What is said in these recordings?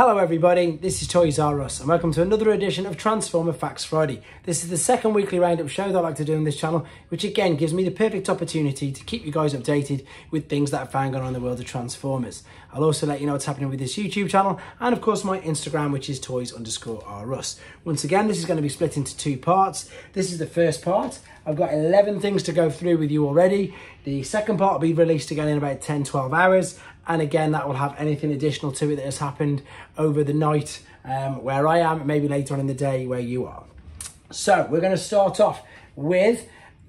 Hello everybody, this is Toys are Russ and welcome to another edition of Transformer Facts Friday. This is the second weekly roundup show that I like to do on this channel, which again gives me the perfect opportunity to keep you guys updated with things that I found going on in the world of Transformers. I'll also let you know what's happening with this YouTube channel and of course my Instagram, which is toys underscore are Russ. Once again, this is going to be split into two parts. This is the first part. I've got 11 things to go through with you already. The second part will be released again in about 10, 12 hours and again, that will have anything additional to it that has happened over the night um, where I am, maybe later on in the day where you are. So we're going to start off with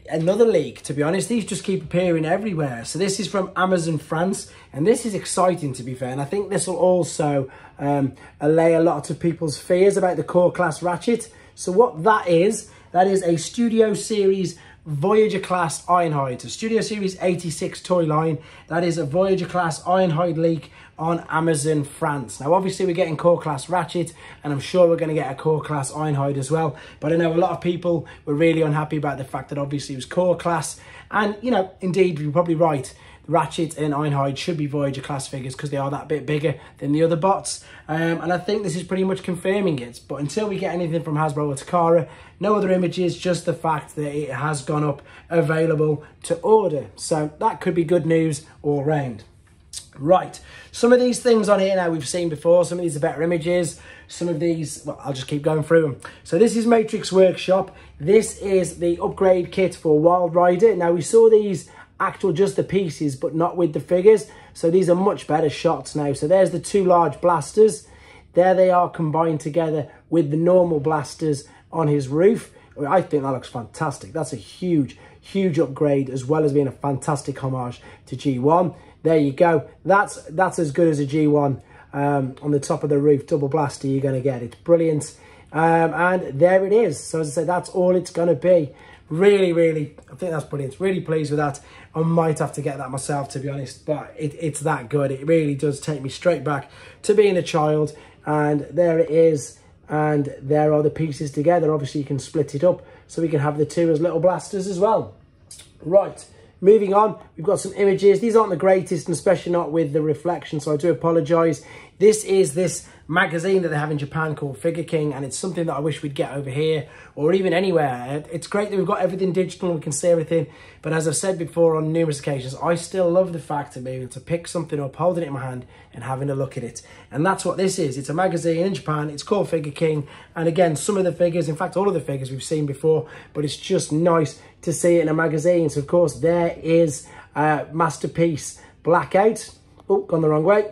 another leak. To be honest, these just keep appearing everywhere. So this is from Amazon France, and this is exciting to be fair. And I think this will also um, allay a lot of people's fears about the core class Ratchet. So what that is, that is a Studio Series Voyager class Ironhide. So Studio Series 86 toy line. That is a Voyager class Ironhide leak on Amazon France. Now, obviously, we're getting core class Ratchet, and I'm sure we're going to get a core class Ironhide as well. But I know a lot of people were really unhappy about the fact that obviously it was core class. And, you know, indeed, you're probably right. Ratchet and Ironhide should be Voyager class figures because they are that bit bigger than the other bots. Um, and I think this is pretty much confirming it. But until we get anything from Hasbro or Takara, no other images, just the fact that it has gone up available to order. So that could be good news all round. Right, some of these things on here now we've seen before, some of these are better images, some of these, well, I'll just keep going through them. So this is Matrix Workshop. This is the upgrade kit for Wild Rider. Now we saw these actual just the pieces, but not with the figures. So these are much better shots now. So there's the two large blasters. There they are combined together with the normal blasters on his roof. I think that looks fantastic. That's a huge, huge upgrade as well as being a fantastic homage to G1. There you go. That's that's as good as a G1 um, on the top of the roof. Double blaster you're going to get. It's brilliant. Um, and there it is. So as I said, that's all it's going to be. Really, really, I think that's brilliant. Really pleased with that. I might have to get that myself, to be honest, but it, it's that good. It really does take me straight back to being a child. And there it is. And there are the pieces together. Obviously, you can split it up so we can have the two as little blasters as well. Right, moving on, we've got some images. These aren't the greatest, and especially not with the reflection, so I do apologise. This is this magazine that they have in Japan called Figure King, and it's something that I wish we'd get over here or even anywhere. It's great that we've got everything digital and we can see everything, but as I've said before on numerous occasions, I still love the fact of being able to pick something up, holding it in my hand, and having a look at it. And that's what this is. It's a magazine in Japan. It's called Figure King, and again, some of the figures, in fact, all of the figures we've seen before, but it's just nice to see it in a magazine. So, of course, there is uh, Masterpiece Blackout. Oh, gone the wrong way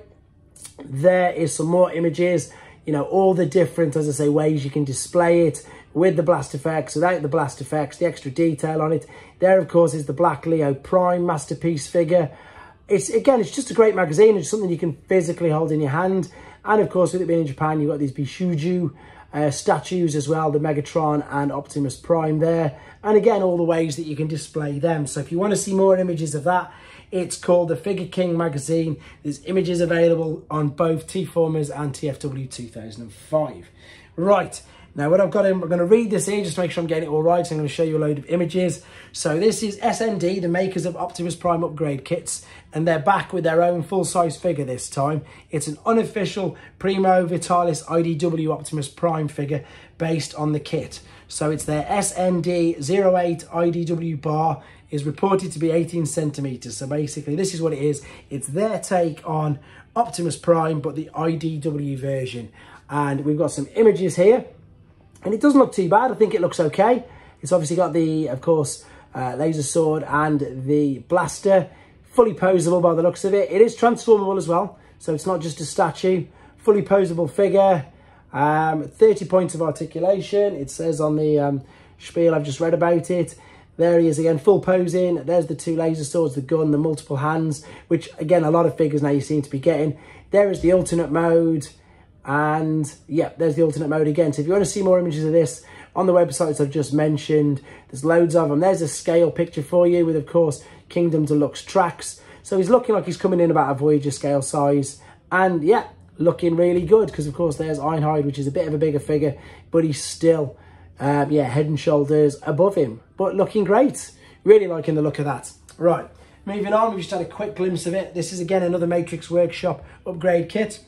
there is some more images, you know, all the different, as I say, ways you can display it with the blast effects, without the blast effects, the extra detail on it. There, of course, is the Black Leo Prime masterpiece figure. It's, again, it's just a great magazine. It's something you can physically hold in your hand. And, of course, with it being in Japan, you've got these Bishoujo uh, statues as well, the Megatron and Optimus Prime there. And, again, all the ways that you can display them. So if you want to see more images of that, it's called the Figure King magazine. There's images available on both TFormers and TFW 2005. Right, now what I've got in, we're going to read this here just to make sure I'm getting it all right. So I'm going to show you a load of images. So this is SND, the makers of Optimus Prime upgrade kits. And they're back with their own full-size figure this time. It's an unofficial Primo Vitalis IDW Optimus Prime figure based on the kit. So it's their SND 08 IDW bar is reported to be 18 centimeters. So basically this is what it is. It's their take on Optimus Prime, but the IDW version. And we've got some images here and it doesn't look too bad. I think it looks okay. It's obviously got the, of course, uh, laser sword and the blaster. Fully posable by the looks of it. It is transformable as well. So it's not just a statue. Fully posable figure. Um, 30 points of articulation. It says on the um, spiel I've just read about it. There he is again, full posing. There's the two laser swords, the gun, the multiple hands, which again, a lot of figures now you seem to be getting. There is the alternate mode. And yeah, there's the alternate mode again. So if you want to see more images of this on the websites I've just mentioned, there's loads of them. There's a scale picture for you with, of course, Kingdom Deluxe tracks. So he's looking like he's coming in about a Voyager scale size. And yeah, looking really good because, of course, there's Ironhide, which is a bit of a bigger figure, but he's still um, yeah, head and shoulders above him, but looking great. Really liking the look of that. Right, moving on, we just had a quick glimpse of it. This is again another Matrix Workshop upgrade kit.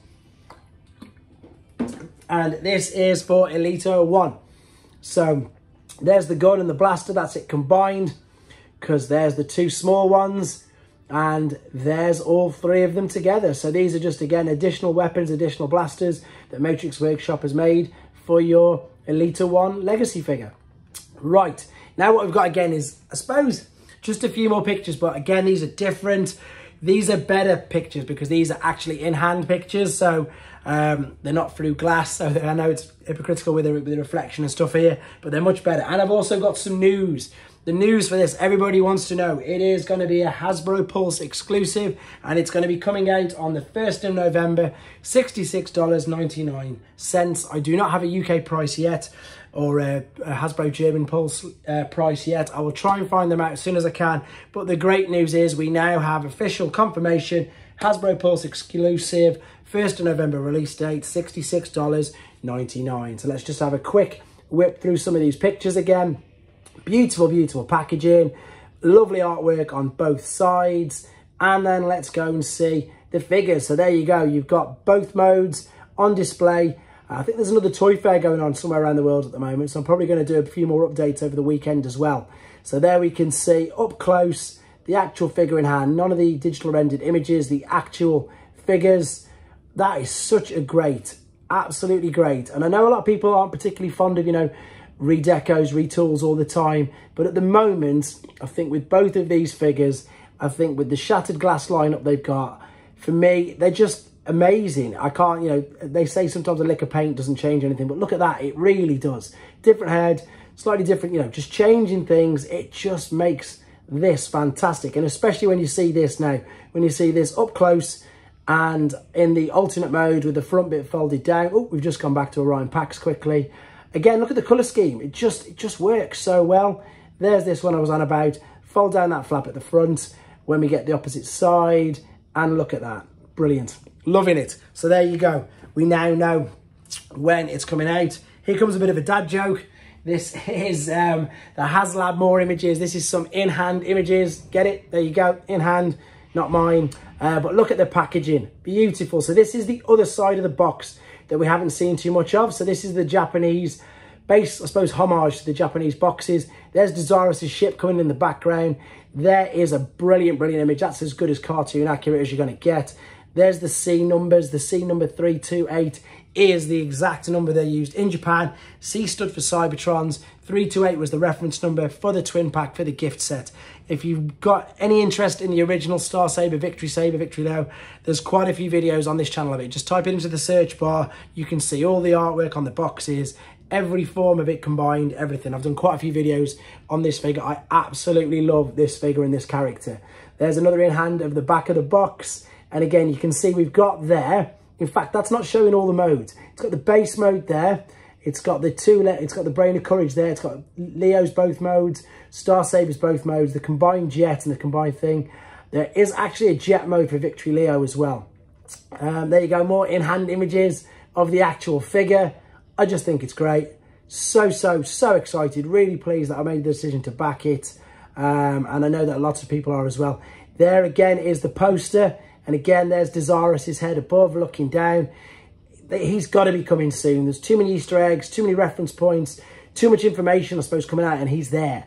And this is for Elita 1. So there's the gun and the blaster, that's it combined. Because there's the two small ones and there's all three of them together. So these are just, again, additional weapons, additional blasters that Matrix Workshop has made for your Elita 1 Legacy figure. Right, now what we've got again is, I suppose, just a few more pictures, but again, these are different. These are better pictures because these are actually in-hand pictures, so um, they're not through glass. So I know it's hypocritical with the, with the reflection and stuff here, but they're much better. And I've also got some news. The news for this, everybody wants to know. It is going to be a Hasbro Pulse exclusive, and it's going to be coming out on the 1st of November, $66.99. I do not have a UK price yet, or a, a Hasbro German Pulse uh, price yet. I will try and find them out as soon as I can. But the great news is we now have official confirmation, Hasbro Pulse exclusive, 1st of November release date, $66.99. So let's just have a quick whip through some of these pictures again. Beautiful, beautiful packaging. Lovely artwork on both sides. And then let's go and see the figures. So there you go. You've got both modes on display. Uh, I think there's another toy fair going on somewhere around the world at the moment. So I'm probably going to do a few more updates over the weekend as well. So there we can see up close the actual figure in hand. None of the digital rendered images, the actual figures. That is such a great, absolutely great. And I know a lot of people aren't particularly fond of, you know, redecos, retools all the time. But at the moment, I think with both of these figures, I think with the shattered glass lineup they've got, for me, they're just amazing. I can't, you know, they say sometimes a lick of paint doesn't change anything, but look at that. It really does. Different head, slightly different, you know, just changing things. It just makes this fantastic. And especially when you see this now, when you see this up close and in the alternate mode with the front bit folded down. Oh, we've just gone back to Orion Pax quickly. Again, look at the colour scheme. It just, it just works so well. There's this one I was on about. Fold down that flap at the front when we get the opposite side. And look at that. Brilliant. Loving it. So there you go. We now know when it's coming out. Here comes a bit of a dad joke. This is um, the HasLab More images. This is some in-hand images. Get it? There you go. In hand, not mine. Uh, but look at the packaging. Beautiful. So this is the other side of the box that we haven't seen too much of. So this is the Japanese base, I suppose, homage to the Japanese boxes. There's Deathsaurus' ship coming in the background. There is a brilliant, brilliant image. That's as good as cartoon accurate as you're going to get. There's the C numbers. The C number 328 is the exact number they used in Japan. C stood for Cybertrons. 328 was the reference number for the twin pack for the gift set. If you've got any interest in the original Star Saber, Victory Saber, Victory Leo, there's quite a few videos on this channel of it. Just type it into the search bar. You can see all the artwork on the boxes, every form of it combined, everything. I've done quite a few videos on this figure. I absolutely love this figure and this character. There's another in hand of the back of the box. And again, you can see we've got there, in fact, that's not showing all the modes. It's got the base mode there. It's got the two, it's got the Brain of Courage there. It's got Leo's both modes, Star Saber's both modes, the combined jet and the combined thing. There is actually a jet mode for Victory Leo as well. Um, there you go, more in-hand images of the actual figure. I just think it's great. So, so, so excited. Really pleased that I made the decision to back it. Um, and I know that lots of people are as well. There again is the poster. And again, there's Deathsaurus' head above looking down he's got to be coming soon. There's too many Easter eggs, too many reference points, too much information, I suppose, coming out, and he's there.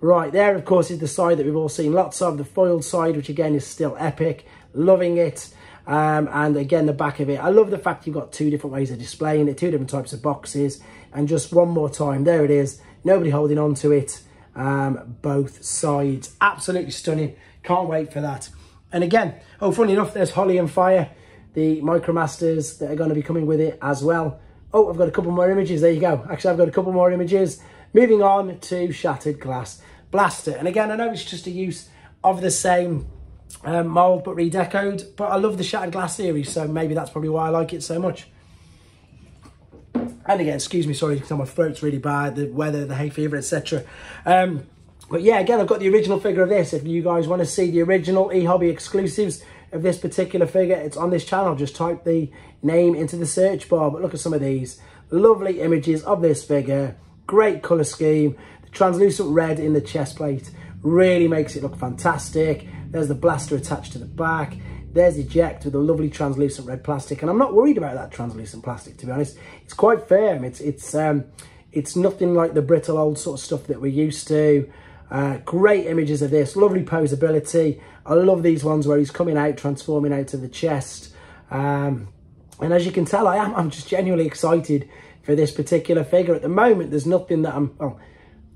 Right, there, of course, is the side that we've all seen lots of, the foiled side, which, again, is still epic. Loving it. Um, and, again, the back of it. I love the fact you've got two different ways of displaying it, two different types of boxes. And just one more time, there it is. Nobody holding on to it. Um, both sides. Absolutely stunning. Can't wait for that. And again, oh, funny enough, there's Holly and Fire the Micromasters that are going to be coming with it as well. Oh, I've got a couple more images. There you go. Actually, I've got a couple more images. Moving on to Shattered Glass Blaster. And again, I know it's just a use of the same um, mould but redecoed, but I love the Shattered Glass series, so maybe that's probably why I like it so much. And again, excuse me, sorry, because my throat's really bad, the weather, the hay fever, etc. Um, but yeah, again, I've got the original figure of this. If you guys want to see the original eHobby exclusives, of this particular figure, it's on this channel. Just type the name into the search bar. But look at some of these lovely images of this figure. Great colour scheme. The translucent red in the chest plate really makes it look fantastic. There's the blaster attached to the back. There's eject with a lovely translucent red plastic. And I'm not worried about that translucent plastic, to be honest. It's quite firm. It's, it's, um, it's nothing like the brittle old sort of stuff that we're used to. Uh, great images of this, lovely posability. I love these ones where he's coming out, transforming out to the chest. Um, and as you can tell, I am, I'm just genuinely excited for this particular figure. At the moment, there's nothing that I'm, oh,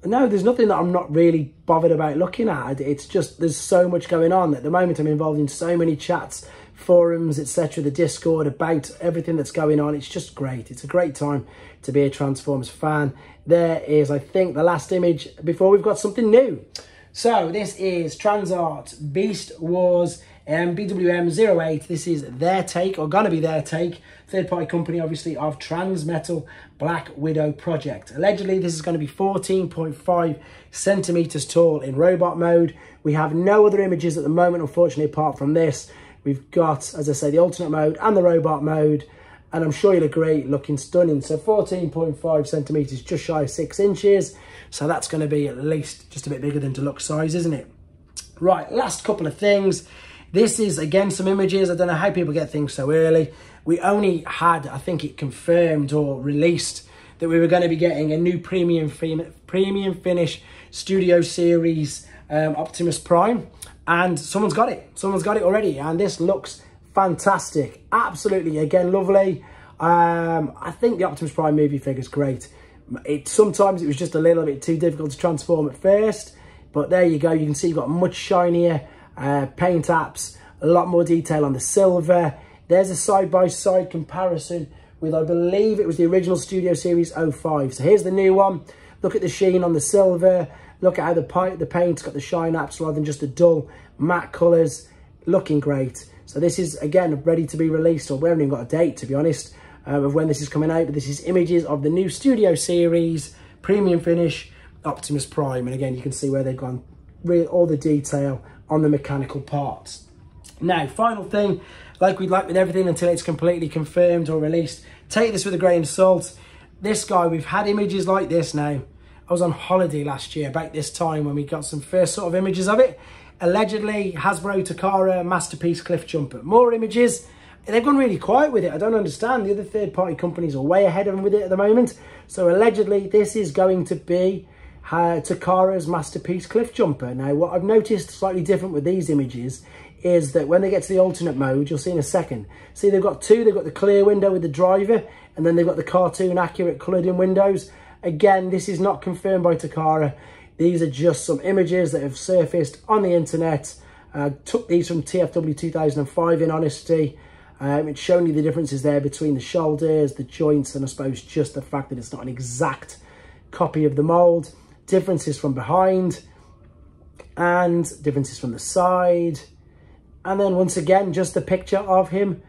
no, there's nothing that I'm not really bothered about looking at. It's just, there's so much going on. At the moment, I'm involved in so many chats, forums, etc., the Discord, about everything that's going on. It's just great. It's a great time to be a Transformers fan. There is, I think, the last image before we've got something new. So this is Transart Beast Wars um, BWM 08. This is their take, or gonna be their take, third party company, obviously, of Transmetal Black Widow project. Allegedly, this is going to be 14.5 centimeters tall in robot mode. We have no other images at the moment, unfortunately, apart from this. We've got, as I say, the alternate mode and the robot mode. And I'm sure you'll agree, looking stunning. So 14.5 centimeters, just shy of six inches. So that's going to be at least just a bit bigger than deluxe size, isn't it? Right, last couple of things. This is, again, some images. I don't know how people get things so early we only had, I think it confirmed or released that we were going to be getting a new premium premium finish studio series um, Optimus Prime and someone's got it someone's got it already and this looks fantastic absolutely again lovely um, I think the Optimus Prime movie figure is great it sometimes it was just a little bit too difficult to transform at first but there you go you can see you've got much shinier uh, paint apps a lot more detail on the silver there's a side-by-side -side comparison with, I believe it was the original Studio Series 05. So here's the new one. Look at the sheen on the silver. Look at how the, the paint's got the shine apps rather than just the dull matte colours. Looking great. So this is, again, ready to be released, or we haven't even got a date, to be honest, uh, of when this is coming out. But this is images of the new Studio Series Premium Finish Optimus Prime. And again, you can see where they've gone, all the detail on the mechanical parts. Now, final thing, like we'd like with everything until it's completely confirmed or released, take this with a grain of salt. This guy, we've had images like this now. I was on holiday last year about this time when we got some first sort of images of it. Allegedly, Hasbro Takara Masterpiece Cliff Jumper. More images. They've gone really quiet with it. I don't understand. The other third-party companies are way ahead of them with it at the moment. So allegedly, this is going to be uh, Takara's Masterpiece Cliff Jumper. Now, what I've noticed slightly different with these images is that when they get to the alternate mode, you'll see in a second. See, they've got two. They've got the clear window with the driver, and then they've got the cartoon accurate coloured in windows. Again, this is not confirmed by Takara. These are just some images that have surfaced on the internet. Uh, took these from TFW 2005 in honesty. Um, it's showing you the differences there between the shoulders, the joints, and I suppose just the fact that it's not an exact copy of the mould. Differences from behind and differences from the side and then once again, just a picture of him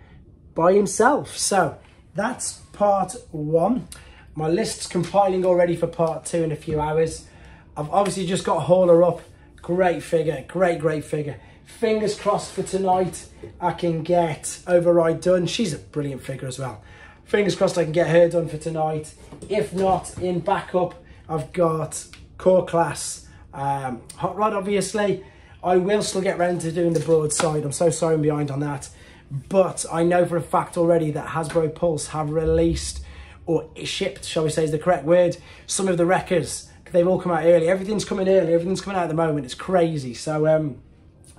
by himself. So that's part one. My list's compiling already for part two in a few hours. I've obviously just got Hauler up. Great figure, great, great figure. Fingers crossed for tonight, I can get Override done. She's a brilliant figure as well. Fingers crossed I can get her done for tonight. If not, in backup, I've got Core Class um, Hot Rod, obviously. I will still get round to doing the broadside. I'm so sorry I'm behind on that. But I know for a fact already that Hasbro Pulse have released or shipped, shall we say is the correct word, some of the records. They've all come out early. Everything's coming early. Everything's coming out at the moment. It's crazy. So um,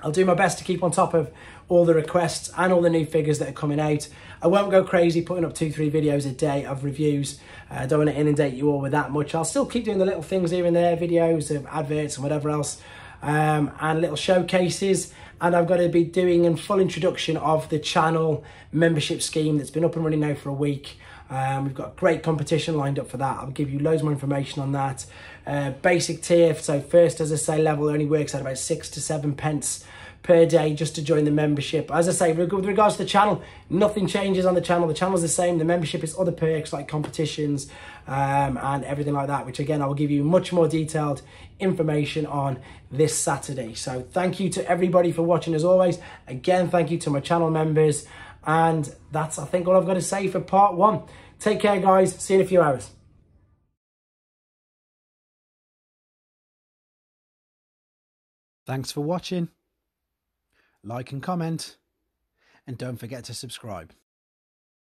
I'll do my best to keep on top of all the requests and all the new figures that are coming out. I won't go crazy putting up two, three videos a day of reviews. Uh, I don't want to inundate you all with that much. I'll still keep doing the little things here and there, videos of adverts and whatever else um, and little showcases and I'm going to be doing a full introduction of the channel membership scheme that's been up and running now for a week. Um, we've got great competition lined up for that. I'll give you loads more information on that. Uh, basic tier, so first, as I say, level only works at about six to seven pence per day just to join the membership. As I say, with regards to the channel, nothing changes on the channel. The channel's the same. The membership is other perks like competitions um, and everything like that, which again, I will give you much more detailed information on this Saturday. So thank you to everybody for watching as always. Again, thank you to my channel members. And that's, I think, all I've got to say for part one. Take care, guys. See you in a few hours. Thanks for watching like and comment. and don't forget to subscribe.